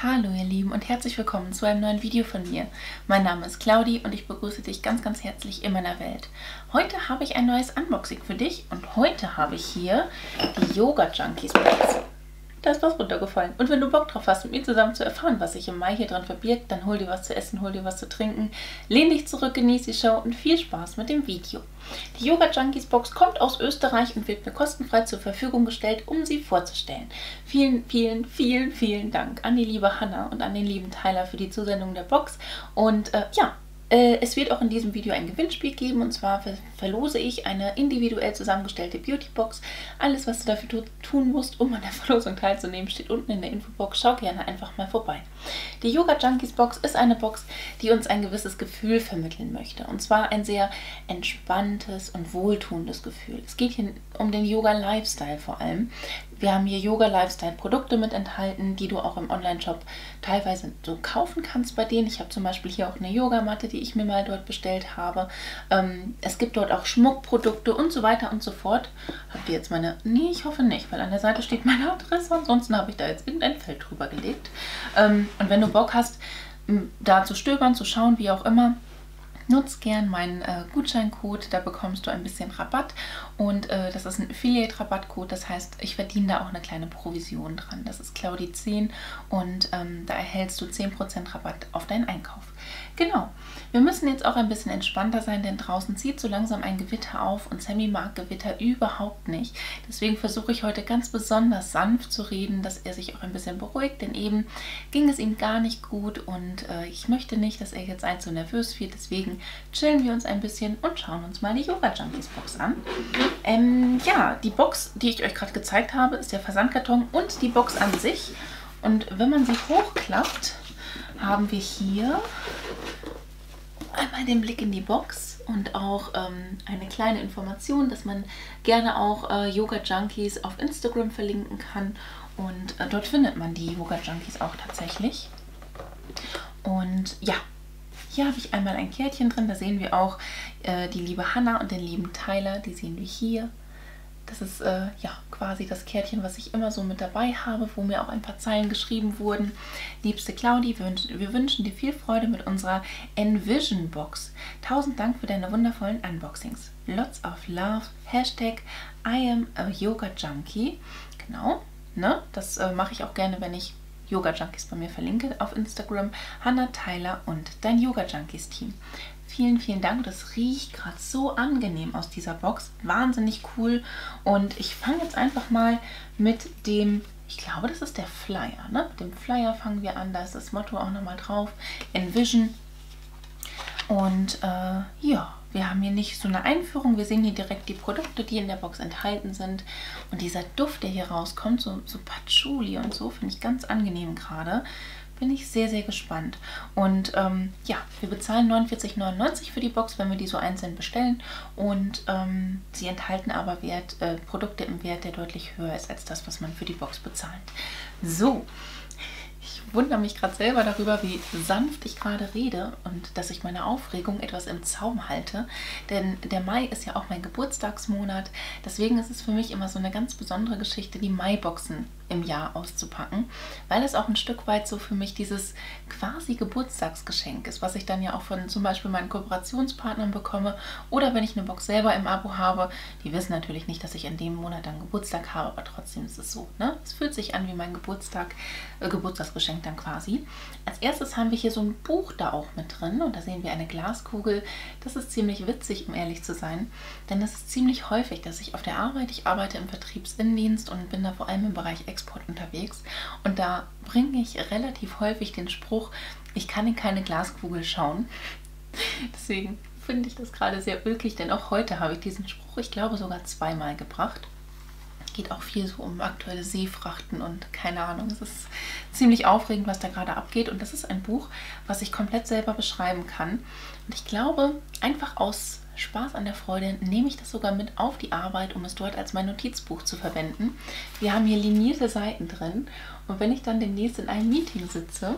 Hallo ihr Lieben und herzlich willkommen zu einem neuen Video von mir. Mein Name ist Claudi und ich begrüße dich ganz ganz herzlich in meiner Welt. Heute habe ich ein neues Unboxing für dich und heute habe ich hier die Yoga Junkies Box. Da ist was runtergefallen. Und wenn du Bock drauf hast, mit mir zusammen zu erfahren, was sich im Mai hier dran verbirgt, dann hol dir was zu essen, hol dir was zu trinken, lehn dich zurück, genieß die Show und viel Spaß mit dem Video. Die Yoga Junkies Box kommt aus Österreich und wird mir kostenfrei zur Verfügung gestellt, um sie vorzustellen. Vielen, vielen, vielen, vielen Dank an die liebe Hanna und an den lieben Tyler für die Zusendung der Box. Und äh, ja, es wird auch in diesem Video ein Gewinnspiel geben und zwar verlose ich eine individuell zusammengestellte Beautybox. Alles, was du dafür tun musst, um an der Verlosung teilzunehmen, steht unten in der Infobox. Schau gerne einfach mal vorbei. Die Yoga Junkies Box ist eine Box, die uns ein gewisses Gefühl vermitteln möchte und zwar ein sehr entspanntes und wohltuendes Gefühl. Es geht hier um den Yoga Lifestyle vor allem. Wir haben hier Yoga-Lifestyle-Produkte mit enthalten, die du auch im Online-Shop teilweise so kaufen kannst bei denen. Ich habe zum Beispiel hier auch eine Yogamatte, die ich mir mal dort bestellt habe. Ähm, es gibt dort auch Schmuckprodukte und so weiter und so fort. Habt ihr jetzt meine... Nee, ich hoffe nicht, weil an der Seite steht meine Adresse. Ansonsten habe ich da jetzt irgendein Feld drüber gelegt. Ähm, und wenn du Bock hast, da zu stöbern, zu schauen, wie auch immer, Nutz gern meinen äh, Gutscheincode, da bekommst du ein bisschen Rabatt und äh, das ist ein Affiliate-Rabattcode, das heißt, ich verdiene da auch eine kleine Provision dran. Das ist Claudi10 und ähm, da erhältst du 10% Rabatt auf deinen Einkauf. Genau, wir müssen jetzt auch ein bisschen entspannter sein, denn draußen zieht so langsam ein Gewitter auf und Sammy mag Gewitter überhaupt nicht. Deswegen versuche ich heute ganz besonders sanft zu reden, dass er sich auch ein bisschen beruhigt, denn eben ging es ihm gar nicht gut und äh, ich möchte nicht, dass er jetzt allzu nervös wird. Deswegen chillen wir uns ein bisschen und schauen uns mal die Yoga Junkies Box an. Ähm, ja, die Box, die ich euch gerade gezeigt habe, ist der Versandkarton und die Box an sich. Und wenn man sie hochklappt, haben wir hier einmal den Blick in die Box und auch ähm, eine kleine Information, dass man gerne auch äh, Yoga Junkies auf Instagram verlinken kann. Und äh, dort findet man die Yoga Junkies auch tatsächlich. Und ja, hier habe ich einmal ein Kärtchen drin. Da sehen wir auch äh, die liebe Hanna und den lieben Tyler. Die sehen wir hier. Das ist äh, ja quasi das Kärtchen, was ich immer so mit dabei habe, wo mir auch ein paar Zeilen geschrieben wurden. Liebste Claudi, wir, wünsch, wir wünschen dir viel Freude mit unserer Envision Box. Tausend Dank für deine wundervollen Unboxings. Lots of love. Hashtag I am a Yoga Junkie. Genau, ne? Das äh, mache ich auch gerne, wenn ich Yoga Junkies bei mir verlinke auf Instagram. Hannah Tyler und dein Yoga Junkies Team. Vielen, vielen Dank. Das riecht gerade so angenehm aus dieser Box. Wahnsinnig cool. Und ich fange jetzt einfach mal mit dem, ich glaube, das ist der Flyer. Ne? Mit dem Flyer fangen wir an. Da ist das Motto auch nochmal drauf. Envision. Und äh, ja, wir haben hier nicht so eine Einführung. Wir sehen hier direkt die Produkte, die in der Box enthalten sind. Und dieser Duft, der hier rauskommt, so, so Patchouli und so, finde ich ganz angenehm gerade. Bin ich sehr, sehr gespannt. Und ähm, ja, wir bezahlen 49,99 für die Box, wenn wir die so einzeln bestellen. Und ähm, sie enthalten aber Wert, äh, Produkte im Wert, der deutlich höher ist als das, was man für die Box bezahlt. So, wundere mich gerade selber darüber, wie sanft ich gerade rede und dass ich meine Aufregung etwas im Zaum halte. Denn der Mai ist ja auch mein Geburtstagsmonat. Deswegen ist es für mich immer so eine ganz besondere Geschichte, die Maiboxen im Jahr auszupacken, weil es auch ein Stück weit so für mich dieses quasi Geburtstagsgeschenk ist, was ich dann ja auch von zum Beispiel meinen Kooperationspartnern bekomme oder wenn ich eine Box selber im Abo habe. Die wissen natürlich nicht, dass ich in dem Monat dann Geburtstag habe, aber trotzdem ist es so. Ne? Es fühlt sich an wie mein Geburtstag, äh, Geburtstagsgeschenk dann quasi. Als erstes haben wir hier so ein Buch da auch mit drin und da sehen wir eine Glaskugel. Das ist ziemlich witzig, um ehrlich zu sein, denn das ist ziemlich häufig, dass ich auf der Arbeit, ich arbeite im Vertriebsinnendienst und bin da vor allem im Bereich Export unterwegs und da bringe ich relativ häufig den Spruch, ich kann in keine Glaskugel schauen. Deswegen finde ich das gerade sehr ulkig, denn auch heute habe ich diesen Spruch, ich glaube, sogar zweimal gebracht. Geht auch viel so um aktuelle Seefrachten und keine Ahnung. Es ist ziemlich aufregend, was da gerade abgeht. Und das ist ein Buch, was ich komplett selber beschreiben kann. Und ich glaube, einfach aus Spaß an der Freude nehme ich das sogar mit auf die Arbeit, um es dort als mein Notizbuch zu verwenden. Wir haben hier linierte Seiten drin und wenn ich dann demnächst in einem Meeting sitze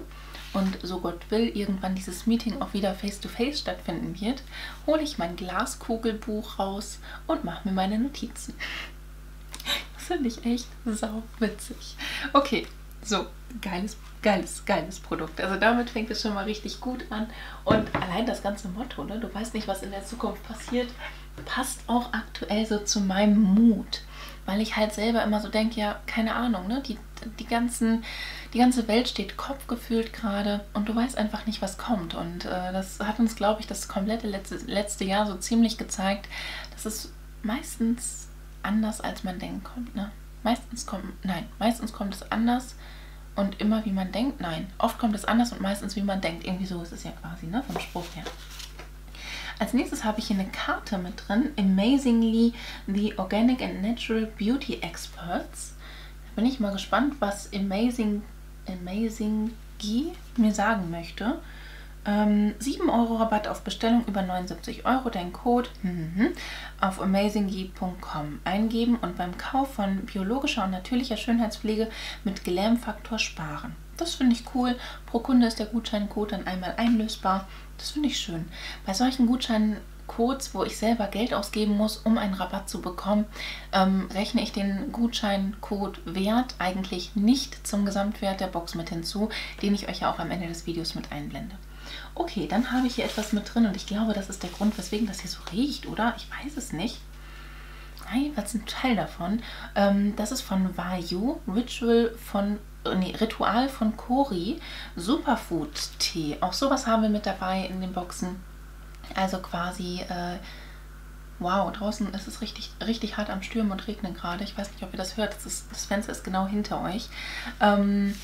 und so Gott will, irgendwann dieses Meeting auch wieder face-to-face -face stattfinden wird, hole ich mein Glaskugelbuch raus und mache mir meine Notizen. Finde ich echt sau witzig. Okay, So, geiles, geiles, geiles Produkt. Also damit fängt es schon mal richtig gut an. Und allein das ganze Motto, ne? du weißt nicht, was in der Zukunft passiert, passt auch aktuell so zu meinem Mut. Weil ich halt selber immer so denke, ja, keine Ahnung, ne? Die, die, ganzen, die ganze Welt steht kopfgefühlt gerade und du weißt einfach nicht, was kommt. Und äh, das hat uns, glaube ich, das komplette letzte, letzte Jahr so ziemlich gezeigt, dass es meistens anders als man denken kommt. Ne? Meistens kommt, nein, meistens kommt es anders und immer wie man denkt. Nein, oft kommt es anders und meistens wie man denkt. Irgendwie so ist es ja quasi, ne, vom Spruch her. Als nächstes habe ich hier eine Karte mit drin. Amazingly the Organic and Natural Beauty Experts. Da bin ich mal gespannt, was Amazing, Amazing mir sagen möchte. Ähm, 7 Euro Rabatt auf Bestellung über 79 Euro. Dein Code mhm, auf amazinggy.com eingeben und beim Kauf von biologischer und natürlicher Schönheitspflege mit Glam-Faktor sparen. Das finde ich cool. Pro Kunde ist der Gutscheincode dann einmal einlösbar. Das finde ich schön. Bei solchen Gutscheincodes, wo ich selber Geld ausgeben muss, um einen Rabatt zu bekommen, ähm, rechne ich den Gutscheincode Wert eigentlich nicht zum Gesamtwert der Box mit hinzu, den ich euch ja auch am Ende des Videos mit einblende. Okay, dann habe ich hier etwas mit drin und ich glaube, das ist der Grund, weswegen das hier so riecht, oder? Ich weiß es nicht. Nein, was ist ein Teil davon? Ähm, das ist von Vayu, Ritual von äh, nee, Ritual von Kori, Superfood Tee. Auch sowas haben wir mit dabei in den Boxen. Also quasi, äh, wow, draußen ist es richtig, richtig hart am Stürmen und regnen gerade. Ich weiß nicht, ob ihr das hört. Das, ist, das Fenster ist genau hinter euch. Ähm,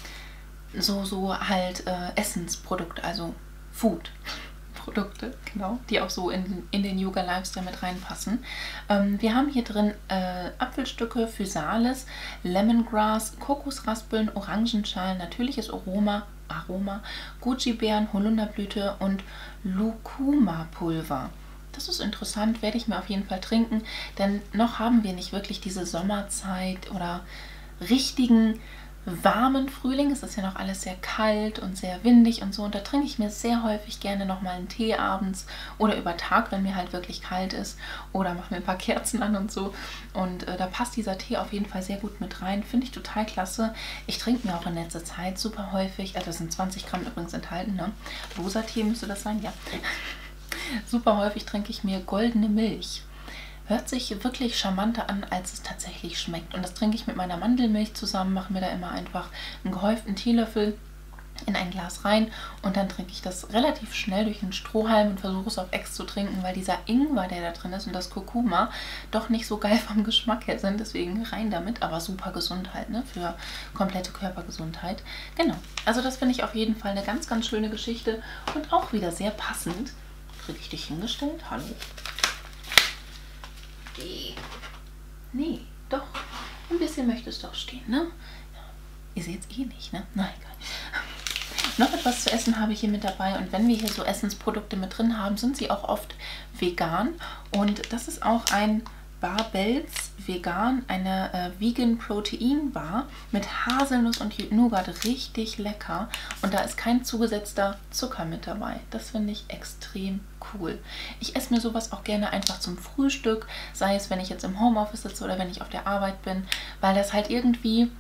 so, so halt äh, Essensprodukte, also Food. Produkte, genau, die auch so in, in den Yoga-Lifestyle mit reinpassen. Ähm, wir haben hier drin äh, Apfelstücke, Physalis, Lemongrass, Kokosraspeln, Orangenschalen, natürliches Aroma, Aroma, Gucci-Beeren, Holunderblüte und Lucuma-Pulver. Das ist interessant, werde ich mir auf jeden Fall trinken, denn noch haben wir nicht wirklich diese Sommerzeit oder richtigen warmen Frühling. Es ist ja noch alles sehr kalt und sehr windig und so. Und da trinke ich mir sehr häufig gerne nochmal einen Tee abends oder über Tag, wenn mir halt wirklich kalt ist. Oder mache mir ein paar Kerzen an und so. Und äh, da passt dieser Tee auf jeden Fall sehr gut mit rein. Finde ich total klasse. Ich trinke mir auch in letzter Zeit super häufig, also sind 20 Gramm übrigens enthalten, ne? Rosa Tee müsste das sein, ja. super häufig trinke ich mir goldene Milch. Hört sich wirklich charmanter an, als es tatsächlich schmeckt. Und das trinke ich mit meiner Mandelmilch zusammen, mache mir da immer einfach einen gehäuften Teelöffel in ein Glas rein und dann trinke ich das relativ schnell durch einen Strohhalm und versuche es auf Ex zu trinken, weil dieser Ingwer, der da drin ist und das Kurkuma doch nicht so geil vom Geschmack her sind. Deswegen rein damit, aber super gesund halt, ne? Für komplette Körpergesundheit. Genau, also das finde ich auf jeden Fall eine ganz, ganz schöne Geschichte und auch wieder sehr passend. Kriege ich dich hingestellt? Hallo? Nee. Nee, doch. Ein bisschen möchte es doch stehen, ne? Ihr seht es eh nicht, ne? Nein, egal. Noch etwas zu essen habe ich hier mit dabei und wenn wir hier so Essensprodukte mit drin haben, sind sie auch oft vegan und das ist auch ein Barbells Vegan, eine äh, Vegan Protein Bar mit Haselnuss und Nougat, richtig lecker. Und da ist kein zugesetzter Zucker mit dabei. Das finde ich extrem cool. Ich esse mir sowas auch gerne einfach zum Frühstück, sei es wenn ich jetzt im Homeoffice sitze oder wenn ich auf der Arbeit bin, weil das halt irgendwie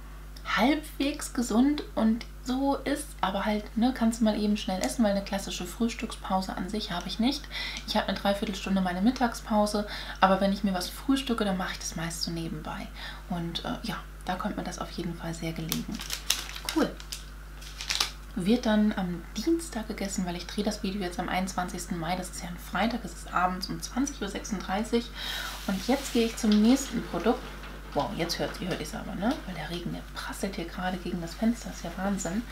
halbwegs gesund und so ist, aber halt, ne, kannst du mal eben schnell essen, weil eine klassische Frühstückspause an sich habe ich nicht. Ich habe eine Dreiviertelstunde meine Mittagspause, aber wenn ich mir was frühstücke, dann mache ich das meist so nebenbei. Und äh, ja, da kommt mir das auf jeden Fall sehr gelegen. Cool. Wird dann am Dienstag gegessen, weil ich drehe das Video jetzt am 21. Mai. Das ist ja ein Freitag, es ist abends um 20.36 Uhr. Und jetzt gehe ich zum nächsten Produkt. Wow, jetzt hört, ihr es aber, ne? Weil der Regen, der prasselt hier gerade gegen das Fenster, ist ja Wahnsinn.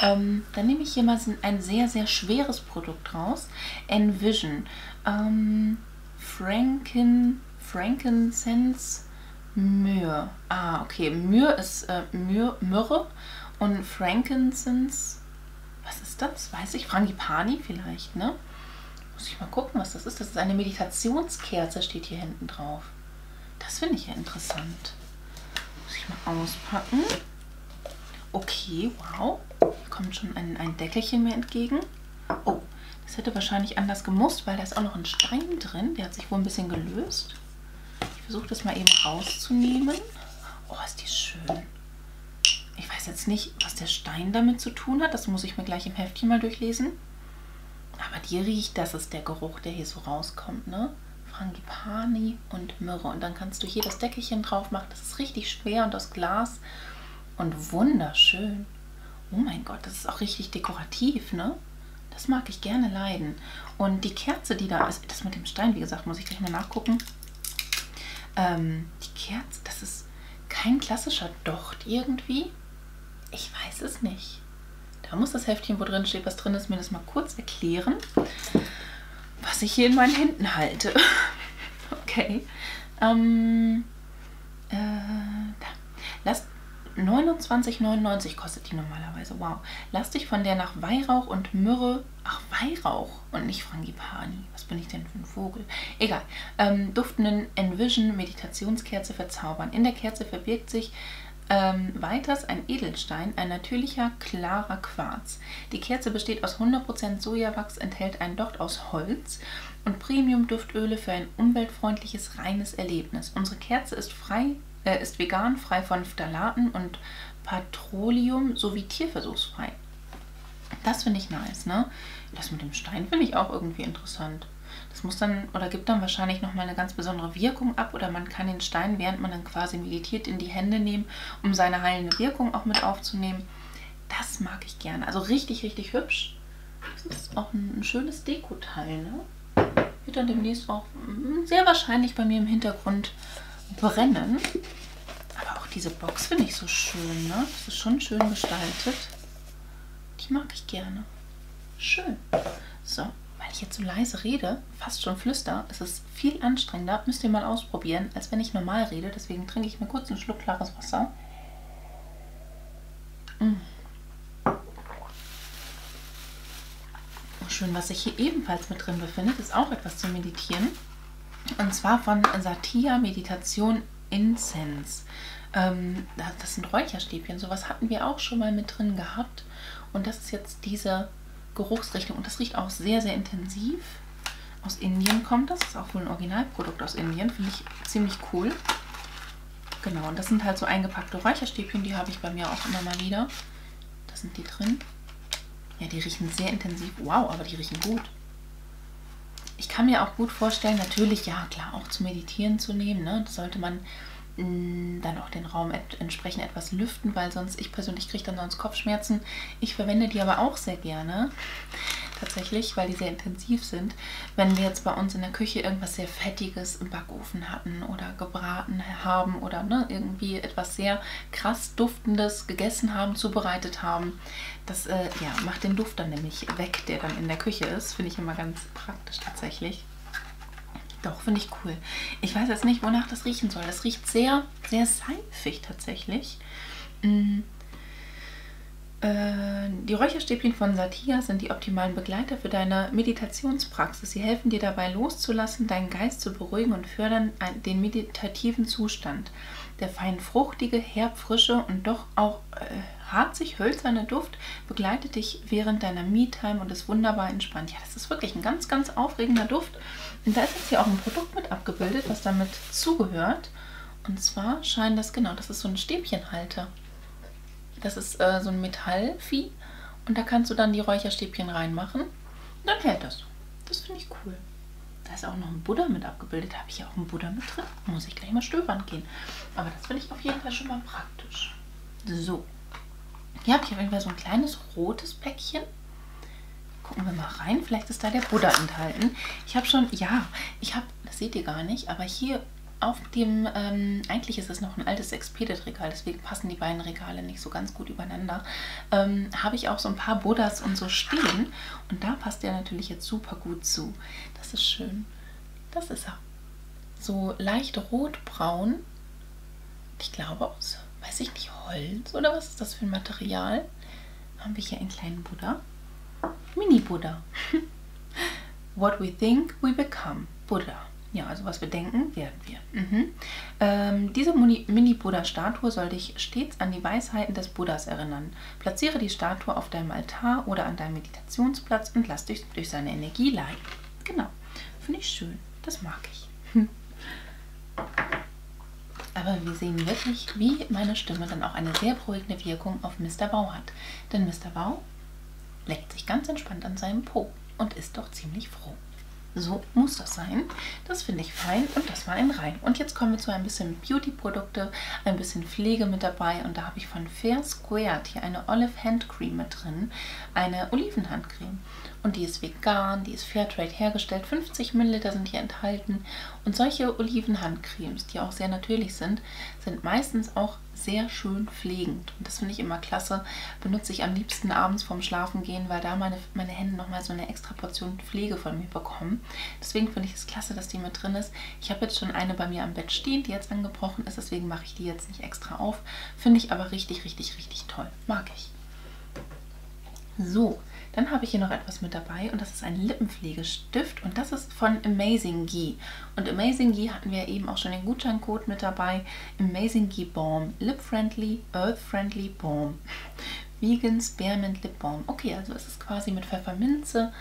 Ähm, dann nehme ich hier mal ein sehr, sehr schweres Produkt raus. Envision. Ähm, Franken, Frankincense Myrrhe. Ah, okay. Myrrhe ist äh, Myrrhe und Frankincense, was ist das? Weiß ich. Frangipani vielleicht, ne? Muss ich mal gucken, was das ist. Das ist eine Meditationskerze, steht hier hinten drauf. Das finde ich ja interessant. Muss ich mal auspacken. Okay, wow. Hier kommt schon ein, ein Deckelchen mir entgegen. Oh, das hätte wahrscheinlich anders gemusst, weil da ist auch noch ein Stein drin. Der hat sich wohl ein bisschen gelöst. Ich versuche das mal eben rauszunehmen. Oh, ist die schön. Ich weiß jetzt nicht, was der Stein damit zu tun hat. Das muss ich mir gleich im Heftchen mal durchlesen. Aber die riecht, das ist der Geruch, der hier so rauskommt, ne? Frangipani und Myrrhe. Und dann kannst du hier das Deckelchen drauf machen. Das ist richtig schwer und aus Glas und wunderschön. Oh mein Gott, das ist auch richtig dekorativ, ne? Das mag ich gerne leiden. Und die Kerze, die da ist, das mit dem Stein, wie gesagt, muss ich gleich mal nachgucken. Ähm, die Kerze, das ist kein klassischer Docht irgendwie. Ich weiß es nicht. Da muss das Heftchen, wo drin steht, was drin ist, mir das mal kurz erklären, was ich hier in meinen Händen halte. okay. Ähm, äh, da. Lasst 29,99 kostet die normalerweise. Wow. Lass dich von der nach Weihrauch und Myrrhe. Ach, Weihrauch und nicht Frangipani. Was bin ich denn für ein Vogel? Egal. Ähm, duftenden Envision Meditationskerze verzaubern. In der Kerze verbirgt sich ähm, weiters ein Edelstein, ein natürlicher, klarer Quarz. Die Kerze besteht aus 100% Sojawachs, enthält ein Docht aus Holz und Premium-Duftöle für ein umweltfreundliches, reines Erlebnis. Unsere Kerze ist frei äh, ist vegan, frei von Phthalaten und Petroleum sowie tierversuchsfrei. Das finde ich nice, ne? Das mit dem Stein finde ich auch irgendwie interessant. Das muss dann oder gibt dann wahrscheinlich nochmal eine ganz besondere Wirkung ab oder man kann den Stein, während man dann quasi meditiert, in die Hände nehmen, um seine heilende Wirkung auch mit aufzunehmen. Das mag ich gerne. Also richtig, richtig hübsch. Das ist auch ein, ein schönes Dekoteil, ne? Wird dann demnächst auch mm, sehr wahrscheinlich bei mir im Hintergrund brennen. Aber auch diese Box finde ich so schön. Ne? Das ist schon schön gestaltet. Die mag ich gerne. Schön. So, ich jetzt so leise rede, fast schon flüster, ist es viel anstrengender. Müsst ihr mal ausprobieren, als wenn ich normal rede. Deswegen trinke ich mir kurz einen Schluck klares Wasser. Mmh. Schön, was sich hier ebenfalls mit drin befindet, ist auch etwas zu meditieren. Und zwar von Satia Meditation Incense. Ähm, das sind Räucherstäbchen. Sowas hatten wir auch schon mal mit drin gehabt. Und das ist jetzt diese Geruchsrichtung. Und das riecht auch sehr, sehr intensiv. Aus Indien kommt das. Ist auch wohl ein Originalprodukt aus Indien. Finde ich ziemlich cool. Genau, und das sind halt so eingepackte Räucherstäbchen. Die habe ich bei mir auch immer mal wieder. Da sind die drin. Ja, die riechen sehr intensiv. Wow, aber die riechen gut. Ich kann mir auch gut vorstellen, natürlich, ja klar, auch zu meditieren zu nehmen. Ne? Das sollte man dann auch den Raum et entsprechend etwas lüften, weil sonst, ich persönlich kriege dann sonst Kopfschmerzen. Ich verwende die aber auch sehr gerne tatsächlich, weil die sehr intensiv sind. Wenn wir jetzt bei uns in der Küche irgendwas sehr Fettiges im Backofen hatten oder gebraten haben oder ne, irgendwie etwas sehr krass Duftendes gegessen haben, zubereitet haben, das äh, ja, macht den Duft dann nämlich weg, der dann in der Küche ist. Finde ich immer ganz praktisch tatsächlich. Doch, finde ich cool. Ich weiß jetzt nicht, wonach das riechen soll. Das riecht sehr, sehr seifig tatsächlich. Mhm. Die Räucherstäbchen von Satia sind die optimalen Begleiter für deine Meditationspraxis. Sie helfen dir dabei loszulassen, deinen Geist zu beruhigen und fördern den meditativen Zustand. Der fein fruchtige, herb frische und doch auch äh, harzig hölzerne Duft begleitet dich während deiner Me-Time und ist wunderbar entspannt. Ja, das ist wirklich ein ganz, ganz aufregender Duft. Und da ist jetzt hier auch ein Produkt mit abgebildet, was damit zugehört. Und zwar scheint das, genau, das ist so ein Stäbchenhalter. Das ist äh, so ein Metallvieh und da kannst du dann die Räucherstäbchen reinmachen. Und dann hält das. Das finde ich cool. Da ist auch noch ein Buddha mit abgebildet. Habe ich ja auch einen Buddha mit drin. Muss ich gleich mal stöbern gehen. Aber das finde ich auf jeden Fall schon mal praktisch. So. Hier habe ich auf jeden so ein kleines rotes Päckchen. Gucken wir mal rein. Vielleicht ist da der Buddha enthalten. Ich habe schon, ja, ich habe, das seht ihr gar nicht, aber hier auf dem, ähm, eigentlich ist es noch ein altes Expedit-Regal, deswegen passen die beiden Regale nicht so ganz gut übereinander, ähm, habe ich auch so ein paar Buddhas und so stehen. Und da passt der natürlich jetzt super gut zu. Das ist schön. Das ist er. So leicht rotbraun. Ich glaube aus, weiß ich nicht, Holz oder was ist das für ein Material? Haben wir hier einen kleinen Buddha. Mini-Buddha. What we think, we become. Buddha. Ja, also was wir denken, werden wir. Mhm. Ähm, diese Mini-Buddha-Statue soll dich stets an die Weisheiten des Buddhas erinnern. Platziere die Statue auf deinem Altar oder an deinem Meditationsplatz und lass dich durch seine Energie leiten. Genau, finde ich schön. Das mag ich. Hm. Aber wir sehen wirklich, wie meine Stimme dann auch eine sehr beruhigende Wirkung auf Mr. Wow hat. Denn Mr. Wow leckt sich ganz entspannt an seinem Po und ist doch ziemlich froh. So muss das sein. Das finde ich fein und das war ein Reim. Und jetzt kommen wir zu ein bisschen Beauty-Produkte, ein bisschen Pflege mit dabei. Und da habe ich von Fair Squared hier eine Olive Hand Cream mit drin, eine Olivenhandcreme. Und die ist vegan, die ist Fairtrade hergestellt, 50 Milliliter sind hier enthalten. Und solche Olivenhandcremes, die auch sehr natürlich sind, sind meistens auch sehr schön pflegend. Und das finde ich immer klasse. Benutze ich am liebsten abends vorm Schlafengehen, weil da meine, meine Hände nochmal so eine extra Portion Pflege von mir bekommen. Deswegen finde ich es klasse, dass die mit drin ist. Ich habe jetzt schon eine bei mir am Bett stehen, die jetzt angebrochen ist. Deswegen mache ich die jetzt nicht extra auf. Finde ich aber richtig, richtig, richtig toll. Mag ich. So, dann habe ich hier noch etwas mit dabei und das ist ein Lippenpflegestift und das ist von Amazing Ghee. Und Amazing Ghee hatten wir eben auch schon den Gutscheincode mit dabei. Amazing Ghee Balm, Lip Friendly, Earth Friendly Balm. Vegan Spearmint Lip Balm. Okay, also es ist quasi mit Pfefferminze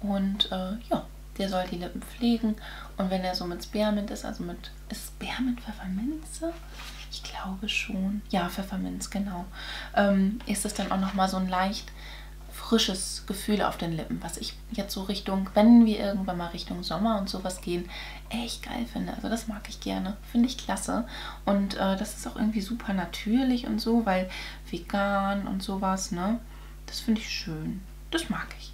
und äh, ja, der soll die Lippen pflegen. Und wenn er so mit Spearmint ist, also mit, ist Spearmint Pfefferminze? Ich glaube schon. Ja, Pfefferminz, genau. Ähm, ist es dann auch nochmal so ein leicht frisches Gefühl auf den Lippen, was ich jetzt so Richtung, wenn wir irgendwann mal Richtung Sommer und sowas gehen, echt geil finde. Also das mag ich gerne, finde ich klasse. Und äh, das ist auch irgendwie super natürlich und so, weil vegan und sowas, ne? Das finde ich schön. Das mag ich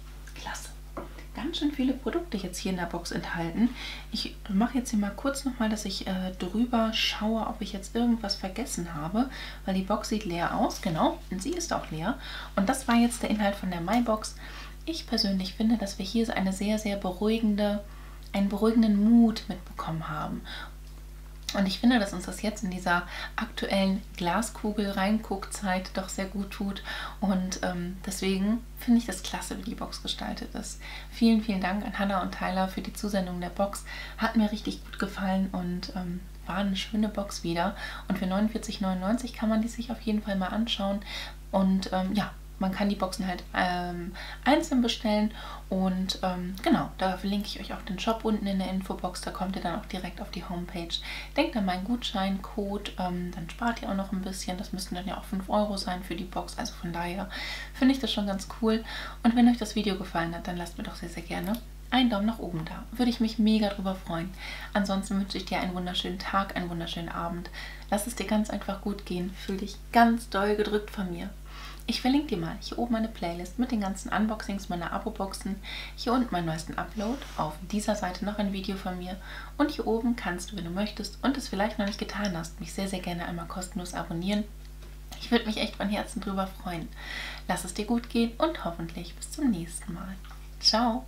ganz schön viele Produkte jetzt hier in der Box enthalten. Ich mache jetzt hier mal kurz nochmal, dass ich äh, drüber schaue, ob ich jetzt irgendwas vergessen habe, weil die Box sieht leer aus, genau, und sie ist auch leer. Und das war jetzt der Inhalt von der MyBox. Ich persönlich finde, dass wir hier eine sehr, sehr beruhigende, einen beruhigenden Mut mitbekommen haben. Und ich finde, dass uns das jetzt in dieser aktuellen Glaskugel-Reinguckzeit doch sehr gut tut. Und ähm, deswegen finde ich das klasse, wie die Box gestaltet ist. Vielen, vielen Dank an Hannah und Tyler für die Zusendung der Box. Hat mir richtig gut gefallen und ähm, war eine schöne Box wieder. Und für 49,99 kann man die sich auf jeden Fall mal anschauen. Und ähm, ja, man kann die Boxen halt ähm, einzeln bestellen und ähm, genau, da verlinke ich euch auch den Shop unten in der Infobox, da kommt ihr dann auch direkt auf die Homepage. Denkt an meinen Gutscheincode, ähm, dann spart ihr auch noch ein bisschen, das müssten dann ja auch 5 Euro sein für die Box, also von daher finde ich das schon ganz cool. Und wenn euch das Video gefallen hat, dann lasst mir doch sehr, sehr gerne einen Daumen nach oben da. Würde ich mich mega drüber freuen. Ansonsten wünsche ich dir einen wunderschönen Tag, einen wunderschönen Abend. Lass es dir ganz einfach gut gehen. Fühl dich ganz doll gedrückt von mir. Ich verlinke dir mal hier oben meine Playlist mit den ganzen Unboxings meiner Abo-Boxen. Hier unten meinen neuesten Upload. Auf dieser Seite noch ein Video von mir. Und hier oben kannst du, wenn du möchtest und es vielleicht noch nicht getan hast, mich sehr, sehr gerne einmal kostenlos abonnieren. Ich würde mich echt von Herzen drüber freuen. Lass es dir gut gehen und hoffentlich bis zum nächsten Mal. Ciao!